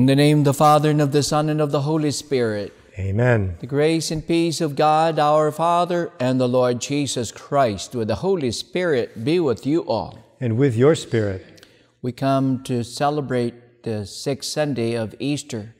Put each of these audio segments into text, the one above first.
In the name of the Father, and of the Son, and of the Holy Spirit. Amen. The grace and peace of God our Father and the Lord Jesus Christ with the Holy Spirit be with you all. And with your spirit. We come to celebrate the sixth Sunday of Easter.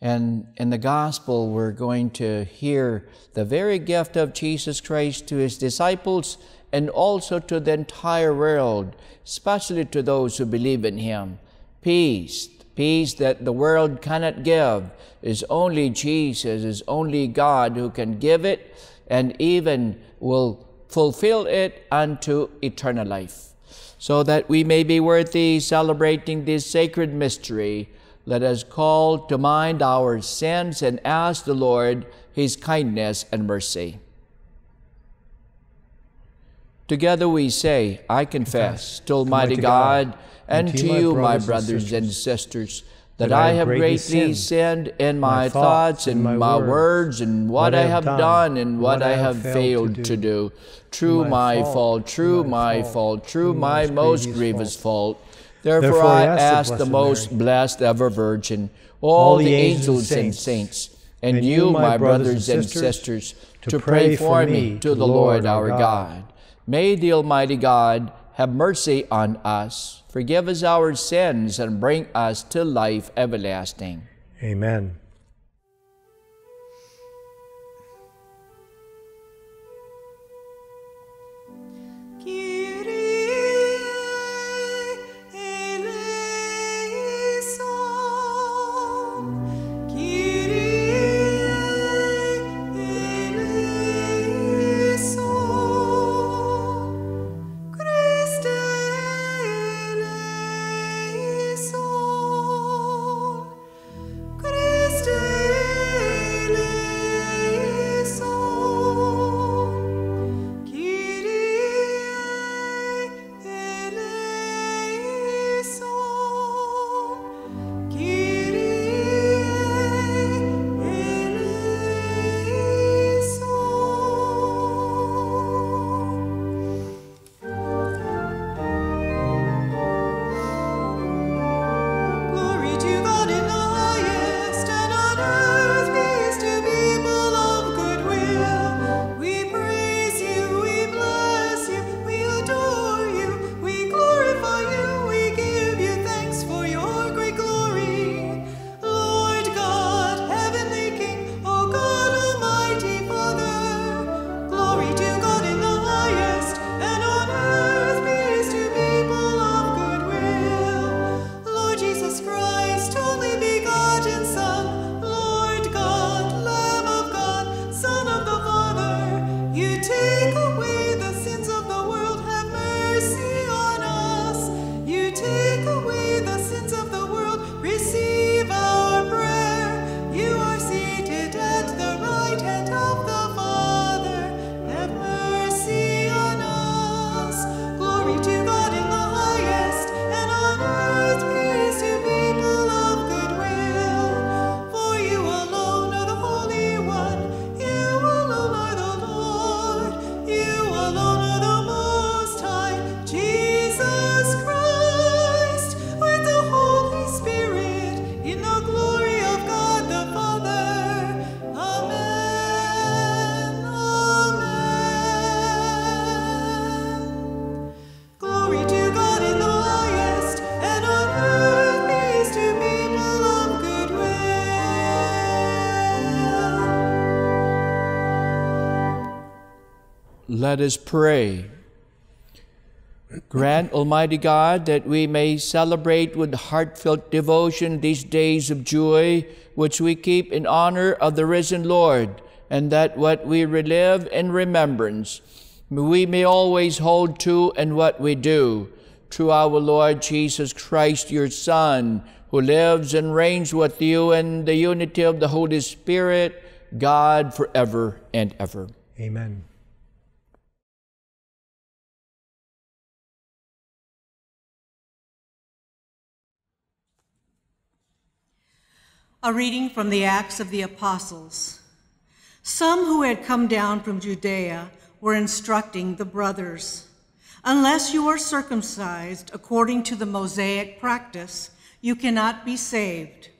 And in the gospel, we're going to hear the very gift of Jesus Christ to his disciples and also to the entire world, especially to those who believe in him. Peace, peace that the world cannot give, is only Jesus, is only God who can give it and even will fulfill it unto eternal life. So that we may be worthy celebrating this sacred mystery, let us call to mind our sins and ask the Lord his kindness and mercy. Together we say, I confess to Almighty God and to you, my brothers and sisters, that I have greatly sinned in my thoughts and my words and what I have done and what I have failed to do. True my fault, true my fault, true my most grievous fault. Therefore I ask the most blessed ever Virgin, all the angels and saints, and you, my brothers and sisters, to pray for me to the Lord our God. May the Almighty God have mercy on us, forgive us our sins, and bring us to life everlasting. Amen. Let us pray. Grant, Almighty God, that we may celebrate with heartfelt devotion these days of joy which we keep in honor of the risen Lord, and that what we relive in remembrance we may always hold to in what we do. Through our Lord Jesus Christ, your Son, who lives and reigns with you in the unity of the Holy Spirit, God forever and ever. Amen. A reading from the Acts of the Apostles. Some who had come down from Judea were instructing the brothers Unless you are circumcised according to the Mosaic practice, you cannot be saved.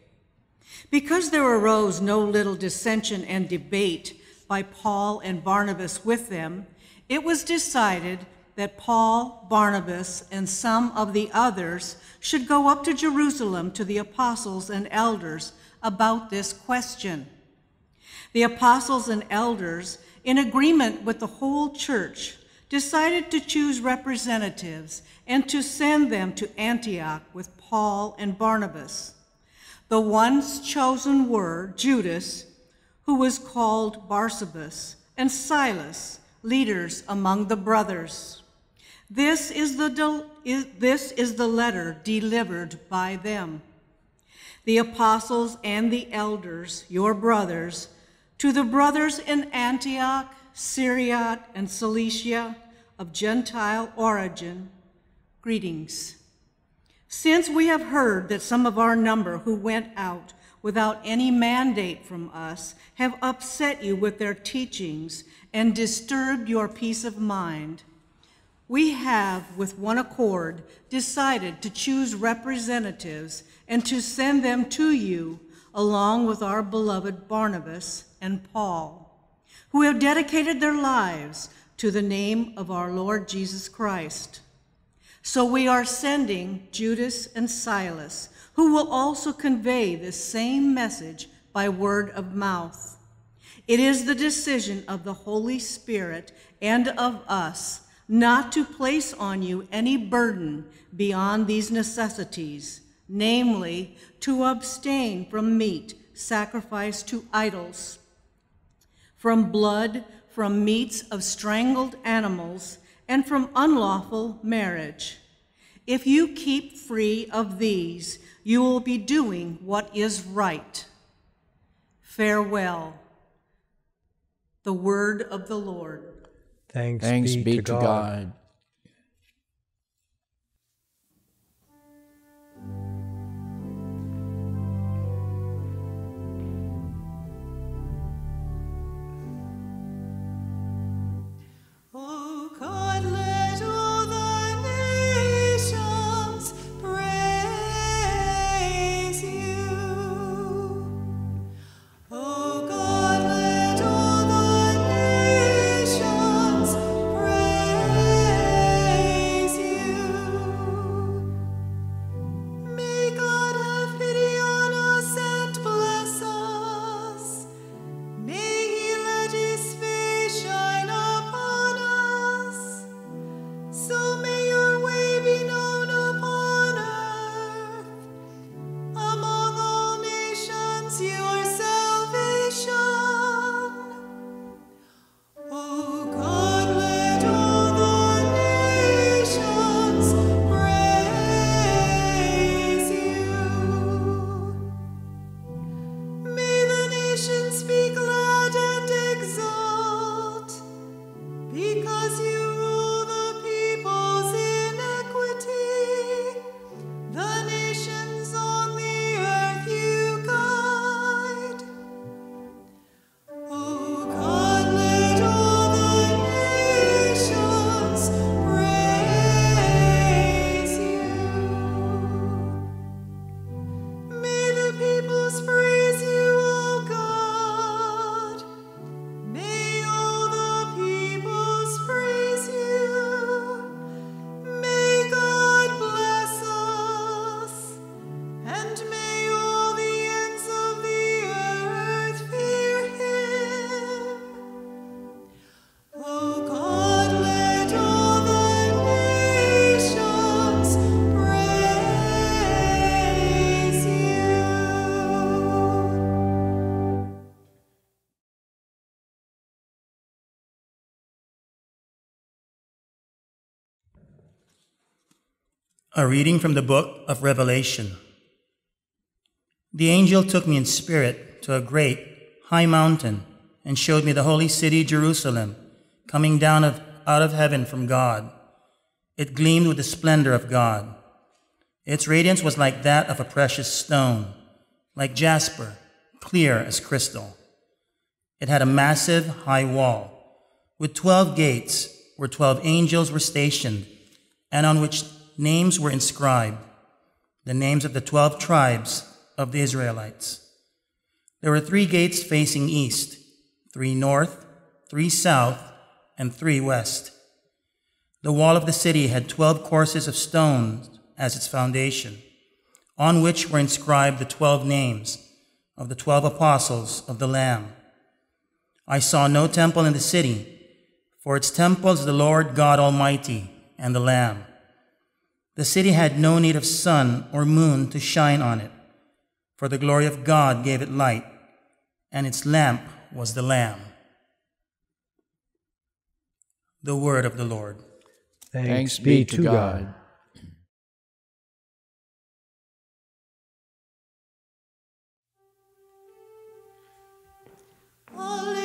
Because there arose no little dissension and debate by Paul and Barnabas with them, it was decided that Paul, Barnabas, and some of the others should go up to Jerusalem to the apostles and elders about this question. The apostles and elders, in agreement with the whole church, decided to choose representatives and to send them to Antioch with Paul and Barnabas. The ones chosen were Judas, who was called Barsabbas, and Silas, leaders among the brothers. This is the, is, this is the letter delivered by them. The apostles and the elders, your brothers, to the brothers in Antioch, Syria, and Cilicia of Gentile origin, greetings. Since we have heard that some of our number who went out without any mandate from us have upset you with their teachings and disturbed your peace of mind, we have, with one accord, decided to choose representatives and to send them to you, along with our beloved Barnabas and Paul, who have dedicated their lives to the name of our Lord Jesus Christ. So we are sending Judas and Silas, who will also convey this same message by word of mouth. It is the decision of the Holy Spirit and of us not to place on you any burden beyond these necessities, namely, to abstain from meat sacrificed to idols, from blood, from meats of strangled animals, and from unlawful marriage. If you keep free of these, you will be doing what is right. Farewell. The word of the Lord. Thanks, Thanks be, be to to God. A reading from the book of Revelation. The angel took me in spirit to a great, high mountain and showed me the holy city, Jerusalem, coming down of, out of heaven from God. It gleamed with the splendor of God. Its radiance was like that of a precious stone, like jasper, clear as crystal. It had a massive, high wall, with twelve gates where twelve angels were stationed, and on which names were inscribed, the names of the twelve tribes of the Israelites. There were three gates facing east, three north, three south, and three west. The wall of the city had twelve courses of stones as its foundation, on which were inscribed the twelve names of the twelve apostles of the Lamb. I saw no temple in the city, for its temple is the Lord God Almighty and the Lamb. The city had no need of sun or moon to shine on it, for the glory of God gave it light, and its lamp was the Lamb. The word of the Lord. Thanks be to God. Alleluia,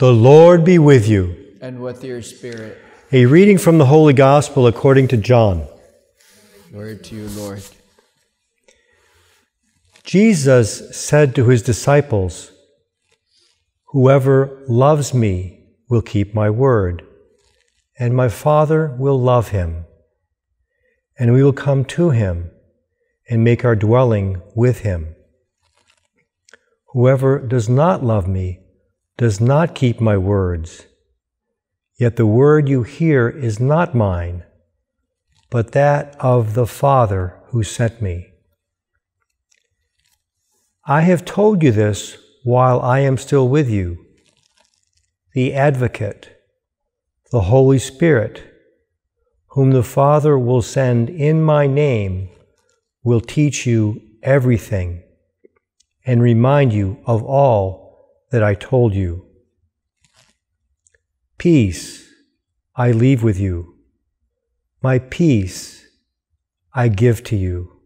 The Lord be with you. And with your spirit, A reading from the Holy Gospel according to John. word to you, Lord. Jesus said to his disciples, Whoever loves me will keep my word, and my Father will love him, and we will come to him and make our dwelling with him. Whoever does not love me does not keep my words. Yet the word you hear is not mine, but that of the Father who sent me. I have told you this while I am still with you. The Advocate, the Holy Spirit, whom the Father will send in my name, will teach you everything and remind you of all that I told you. Peace I leave with you. My peace I give to you.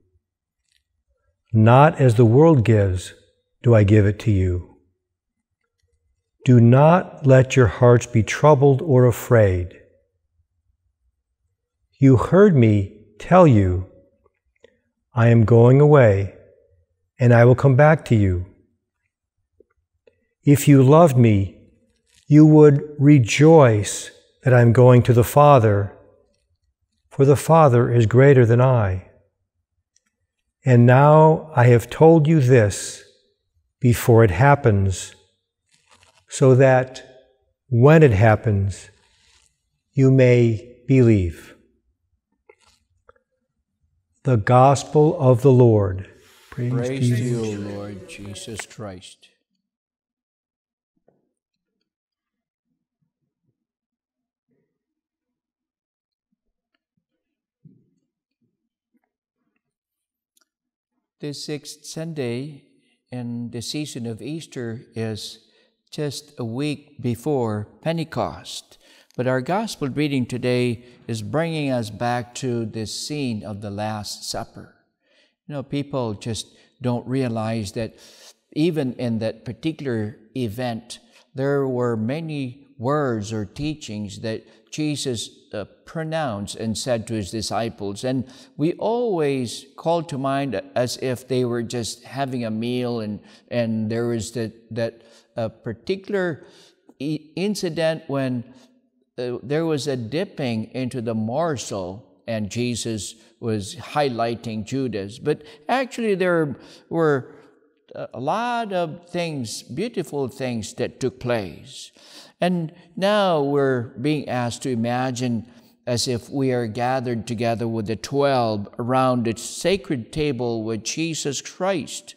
Not as the world gives, do I give it to you. Do not let your hearts be troubled or afraid. You heard me tell you, I am going away, and I will come back to you. If you loved me, you would rejoice that I am going to the Father, for the Father is greater than I. And now I have told you this before it happens, so that when it happens, you may believe. The Gospel of the Lord. Praise, Praise to to you. you, Lord Jesus Christ. The sixth Sunday in the season of Easter is just a week before Pentecost. But our gospel reading today is bringing us back to this scene of the Last Supper. You know, people just don't realize that even in that particular event, there were many words or teachings that Jesus uh, pronounced and said to his disciples. And we always call to mind as if they were just having a meal and, and there was that, that uh, particular incident when uh, there was a dipping into the morsel and Jesus was highlighting Judas. But actually, there were a lot of things, beautiful things that took place. And now we're being asked to imagine as if we are gathered together with the 12 around the sacred table with Jesus Christ.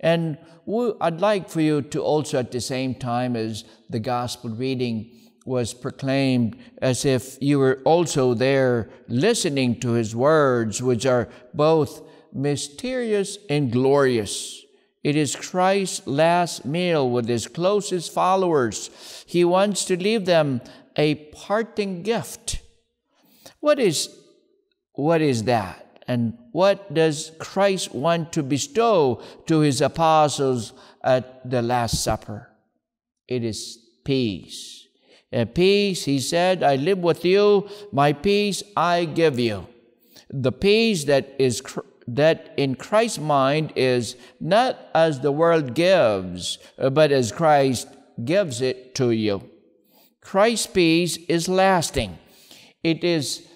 And we, I'd like for you to also, at the same time as the gospel reading, was proclaimed as if you were also there listening to his words, which are both mysterious and glorious. It is Christ's last meal with his closest followers. He wants to leave them a parting gift. What is, what is that? And what does Christ want to bestow to his apostles at the Last Supper? It is peace. A peace, he said, I live with you, my peace I give you. The peace that is that in Christ's mind is not as the world gives, but as Christ gives it to you. Christ's peace is lasting. It is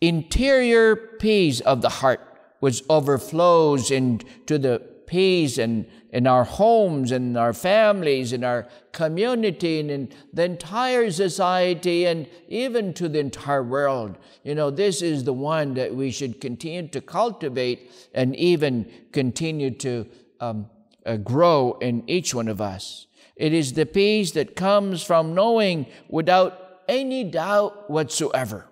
interior peace of the heart which overflows into the peace and in our homes and our families in our community and in the entire society and even to the entire world. You know this is the one that we should continue to cultivate and even continue to um, uh, grow in each one of us. It is the peace that comes from knowing without any doubt whatsoever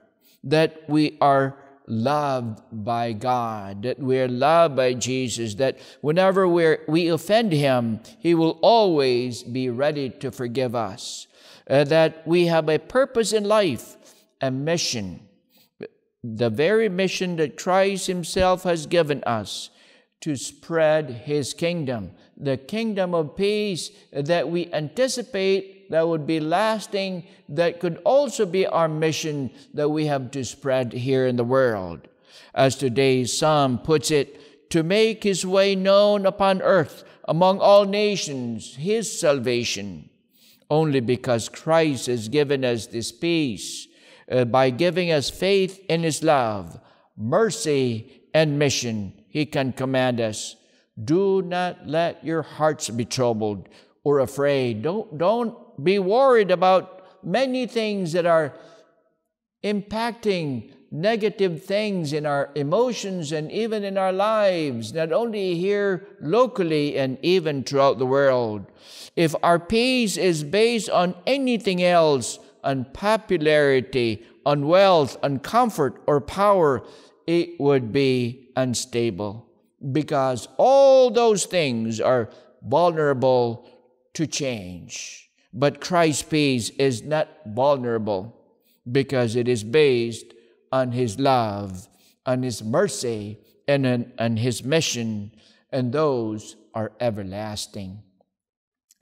that we are loved by God, that we're loved by Jesus, that whenever we we offend Him, He will always be ready to forgive us, uh, that we have a purpose in life, a mission, the very mission that Christ Himself has given us to spread His kingdom, the kingdom of peace that we anticipate that would be lasting, that could also be our mission that we have to spread here in the world. As today's psalm puts it, to make his way known upon earth among all nations, his salvation. Only because Christ has given us this peace, uh, by giving us faith in his love, mercy, and mission, he can command us. Do not let your hearts be troubled or afraid. Don't, don't be worried about many things that are impacting negative things in our emotions and even in our lives, not only here locally and even throughout the world. If our peace is based on anything else, on popularity, on wealth, on comfort, or power, it would be unstable because all those things are vulnerable to change. But Christ's peace is not vulnerable because it is based on His love, on His mercy, and on, on His mission, and those are everlasting.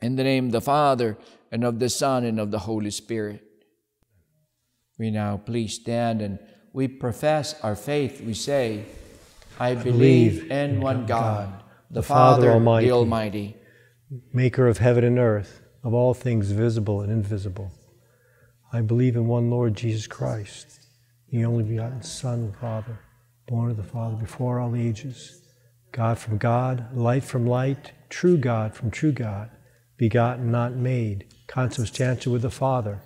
In the name of the Father, and of the Son, and of the Holy Spirit. We now please stand and we profess our faith. We say, I believe in one God, the Father Almighty, the Almighty, maker of heaven and earth of all things visible and invisible. I believe in one Lord Jesus Christ, the only begotten Son of the Father, born of the Father before all ages, God from God, light from light, true God from true God, begotten, not made, consubstantial with the Father.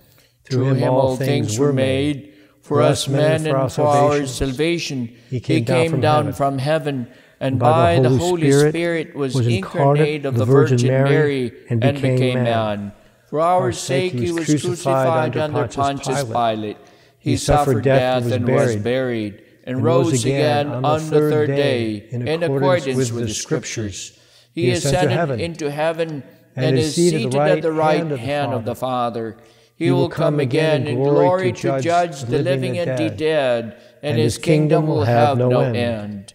Through, Through him, all things were made. For, us men and for our salvation, he came, he came down, down from heaven and by, the Holy, Spirit, Spirit was, was incarnate of the Virgin Mary, and became, and became man. For our, our sake he was crucified, under Pontius Pilate. He, suffered death and was buried, and, rose again on the third day in accordance with the Scriptures. He ascended into heaven and is seated at the right hand of the Father. He will come again in glory to judge the living and the dead, and his kingdom will have no end.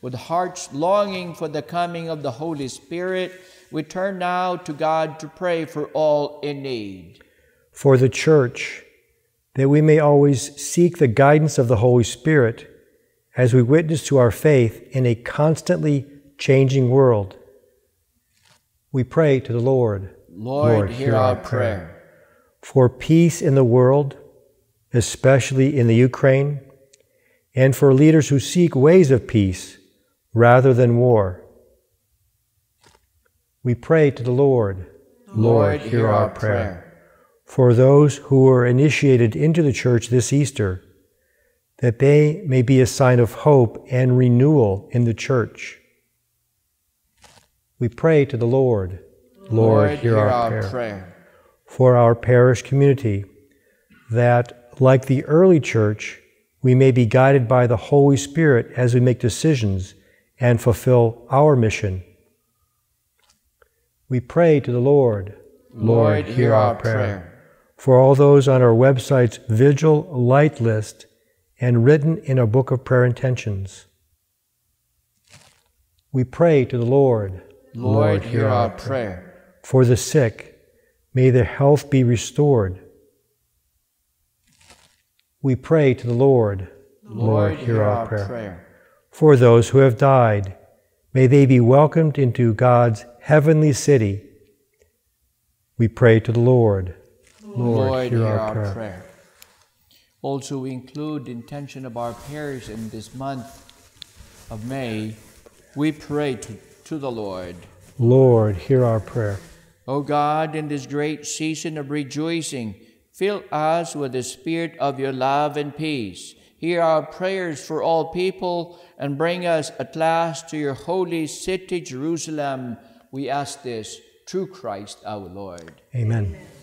With hearts longing for the coming of the Holy Spirit, we turn now to God to pray for all in need. For the church, that we may always seek the guidance of the Holy Spirit as we witness to our faith in a constantly changing world. We pray to the Lord. Lord, Lord hear, hear, our prayer. prayer. for peace in the world, especially in the Ukraine, and for leaders who seek ways of peace rather than war. We pray to the Lord. Lord, hear our prayer. For those who were initiated into the church this Easter, that they may be a sign of hope and renewal in the church. We pray to the Lord. Lord, hear our prayer. For our parish community, that, like the early church, we may be guided by the Holy Spirit as we make decisions and fulfill our mission. We pray to the Lord. Lord, hear our prayer. For all those on our website's Vigil Light list and written in our book of prayer intentions. We pray to the Lord. Lord, hear our prayer. For the sick, may their health be restored. We pray to the Lord. Lord, hear our prayer. For those who have died, may they be welcomed into God's heavenly city. We pray to the Lord. Lord, hear our prayer. Also, we include the intention of our parish in this month of May. We pray to, to the Lord. Lord, hear our prayer. O God, in this great season of rejoicing, fill us with the spirit of your love and peace. Hear our prayers for all people and bring us at last to your holy city, Jerusalem. We ask this through Christ our Lord. Amen. Breathe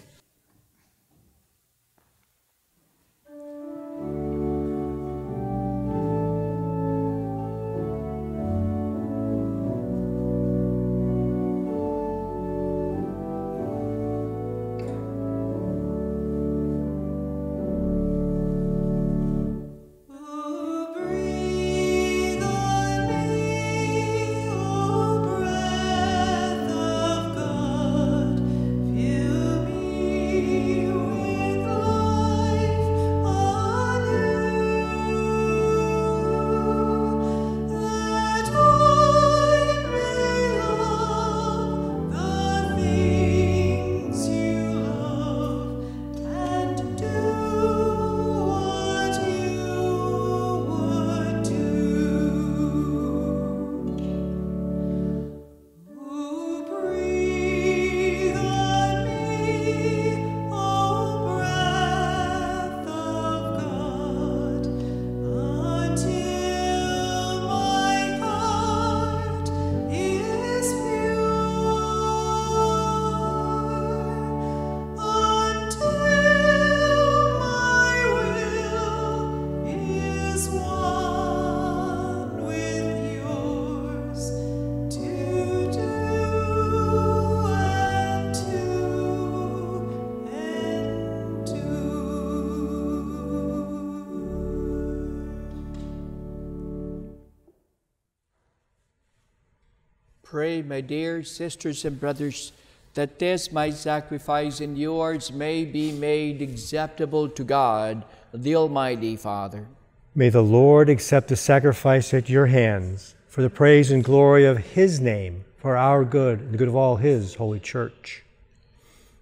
Pray, my dear sisters and brothers, that this my sacrifice and yours may be made acceptable to God, the Almighty Father. May the Lord accept the sacrifice at your hands for the praise and glory of his name, for our good and the good of all his holy church.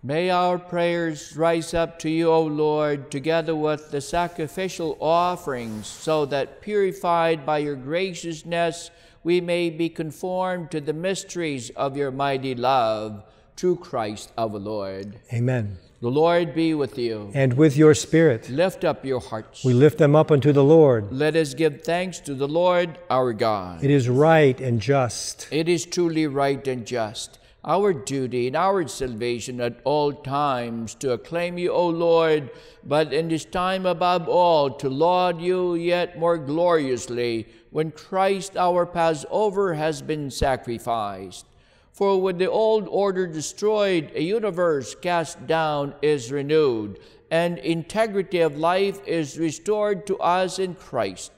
May our prayers rise up to you, O Lord, together with the sacrificial offerings, so that purified by your graciousness, we may be conformed to the mysteries of your mighty love, through Christ our Lord. Amen. The Lord be with you. And with your spirit, Lift up your hearts. we lift them up unto the Lord. Let us give thanks to the Lord our God. It is right and just. It is truly right and just, our duty and our salvation at all times to acclaim you, O Lord, but in this time above all to laud you yet more gloriously when Christ our Passover has been sacrificed. For when the old order destroyed, a universe cast down is renewed, and integrity of life is restored to us in Christ.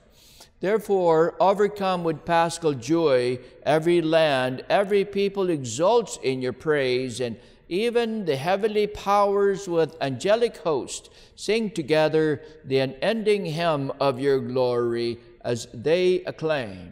Therefore, overcome with paschal joy, every land, every people exults in your praise, and even the heavenly powers with angelic host sing together the unending hymn of your glory as they acclaim.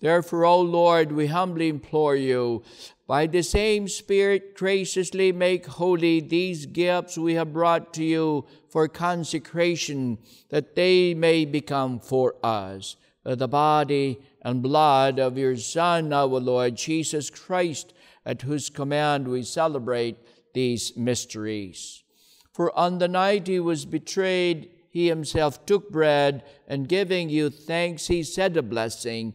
Therefore, O Lord, we humbly implore you, by the same Spirit, graciously make holy these gifts we have brought to you for consecration, that they may become for us the body and blood of your Son, our Lord Jesus Christ, at whose command we celebrate these mysteries. For on the night he was betrayed, he himself took bread, and giving you thanks, he said a blessing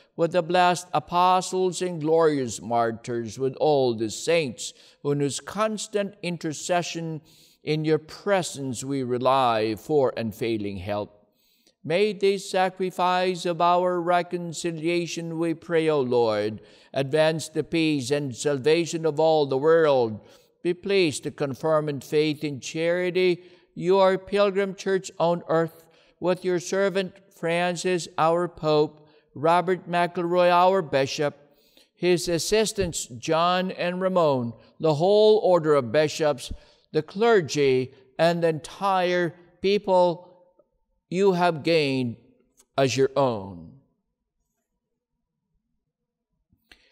with the blessed apostles and glorious martyrs, with all the saints, on whose constant intercession in your presence we rely for unfailing help. May this sacrifice of our reconciliation, we pray, O Lord, advance the peace and salvation of all the world. Be pleased to confirm in faith and charity your pilgrim church on earth with your servant Francis, our Pope, Robert McElroy, our bishop, his assistants John and Ramon, the whole order of bishops, the clergy, and the entire people you have gained as your own.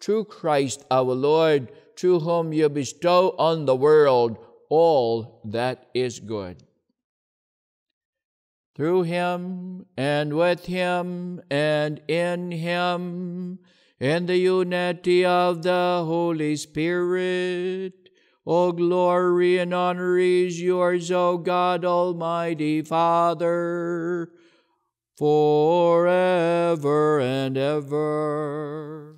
through Christ our Lord, through whom you bestow on the world all that is good. Through him, and with him, and in him, in the unity of the Holy Spirit, All glory and honor is yours, O God Almighty Father, forever and ever.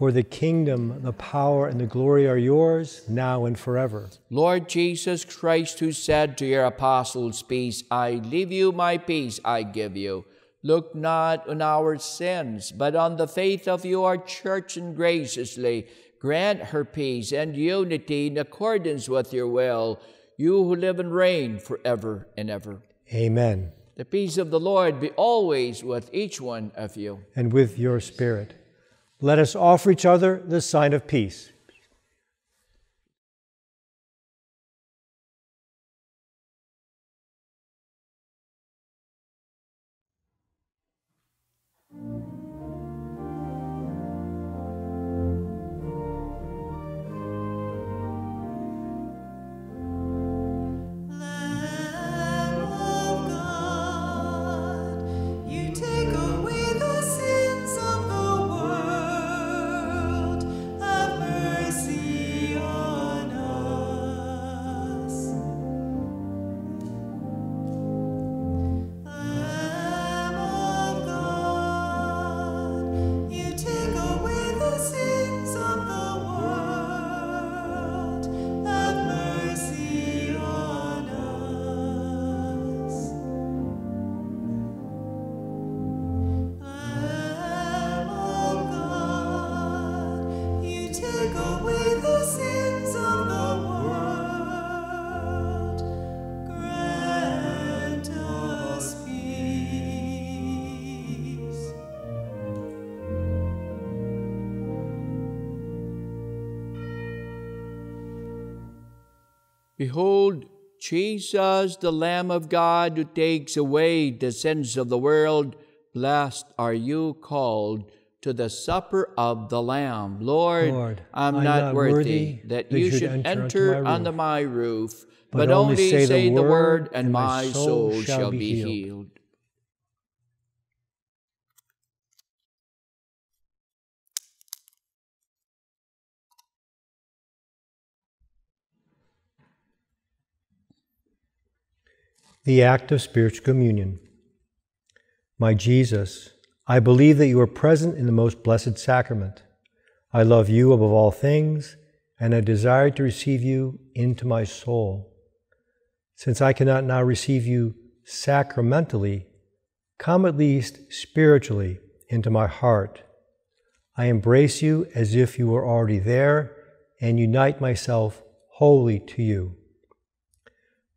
For the kingdom, the power, and the glory are yours, now and forever. Lord Jesus Christ, who said to your apostles, Peace I leave you, my peace I give you. Look not on our sins, but on the faith of your church, and graciously grant her peace and unity in accordance with your will, you who live and reign forever and ever. Amen. The peace of the Lord be always with each one of you. And with your spirit. Let us offer each other the sign of peace. Behold, Jesus, the Lamb of God, who takes away the sins of the world. Blessed are you called to the supper of the Lamb. Lord, Lord, I'm, I'm not, not worthy worthy that that you should enter enter under my under my roof, But but, only say say, the word, and my soul shall be healed. healed. The act of spiritual communion. My Jesus, I believe that you are present in the most blessed sacrament. I love you above all things, and I desire to receive you into my soul. Since I cannot now receive you sacramentally, come at least spiritually into my heart. I embrace you as if you were already there and unite myself wholly to you.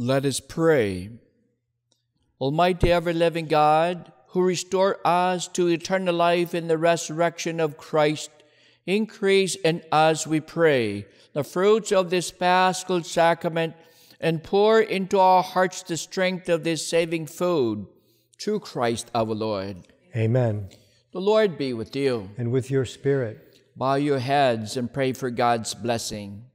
Let us pray. Almighty ever living God, who restore us to eternal life in the resurrection of Christ, increase in us, we pray, the fruits of this paschal sacrament and pour into our hearts the strength of this saving food through Christ our Lord. Amen. The Lord be with you. And with your spirit. Bow your heads and pray for God's blessing.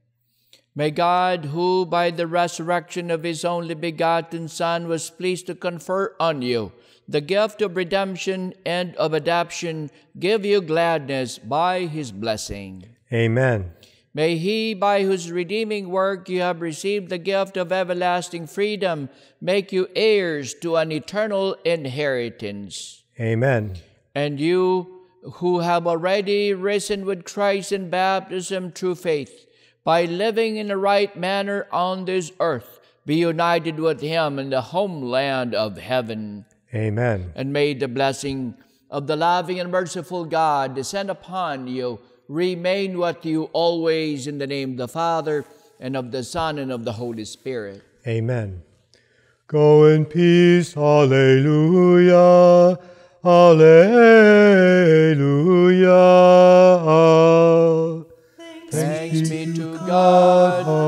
May God, who by the resurrection of his only begotten Son was pleased to confer on you the gift of redemption and of adoption, give you gladness by his blessing. Amen. May he, by whose redeeming work you have received the gift of everlasting freedom, make you heirs to an eternal inheritance. Amen. And you who have already risen with Christ in baptism through faith, by living in the right manner on this earth, be united with him in the homeland of heaven. Amen. And may the blessing of the loving and merciful God descend upon you, remain with you always in the name of the Father, and of the Son, and of the Holy Spirit. Amen. Go in peace. Alleluia. Alleluia. Oh.